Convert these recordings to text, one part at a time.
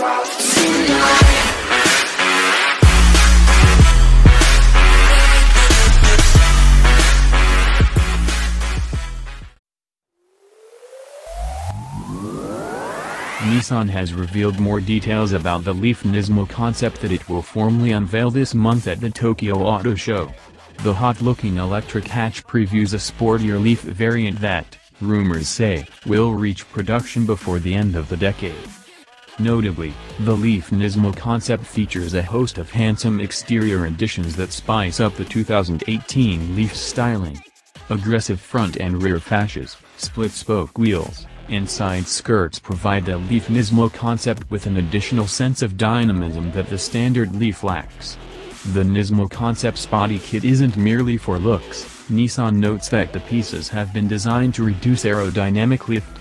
Nissan has revealed more details about the Leaf Nismo concept that it will formally unveil this month at the Tokyo Auto Show. The hot-looking electric hatch previews a sportier Leaf variant that, rumors say, will reach production before the end of the decade. Notably, the Leaf Nismo concept features a host of handsome exterior additions that spice up the 2018 Leaf styling. Aggressive front and rear fascias, split-spoke wheels, and side skirts provide the Leaf Nismo concept with an additional sense of dynamism that the standard Leaf lacks. The Nismo Concept's body kit isn't merely for looks, Nissan notes that the pieces have been designed to reduce aerodynamic lift.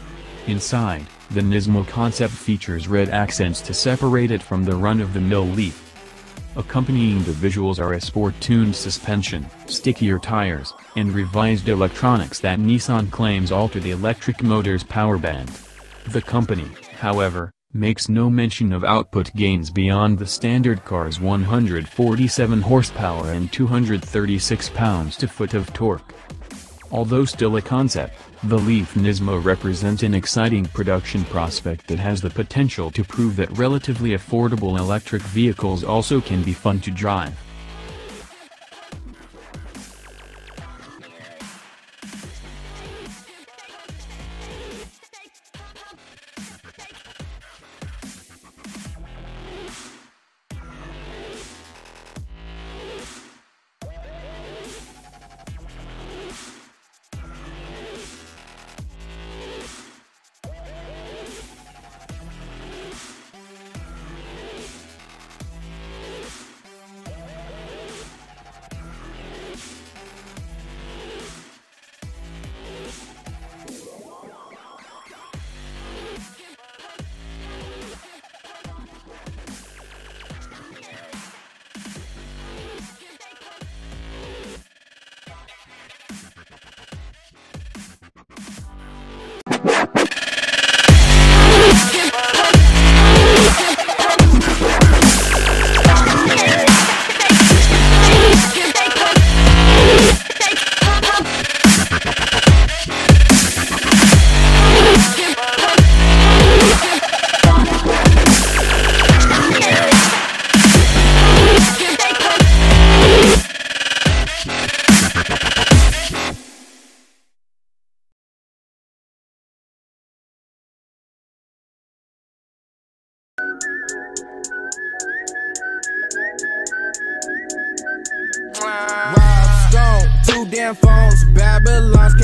Inside, the Nismo Concept features red accents to separate it from the run-of-the-mill Leaf. Accompanying the visuals are a sport-tuned suspension, stickier tires, and revised electronics that Nissan claims alter the electric motor's power band. The company, however, makes no mention of output gains beyond the standard car's 147 horsepower and 236 pounds-to-foot of torque. Although still a concept, the Leaf Nismo represents an exciting production prospect that has the potential to prove that relatively affordable electric vehicles also can be fun to drive. Damn phones, Babylon's came.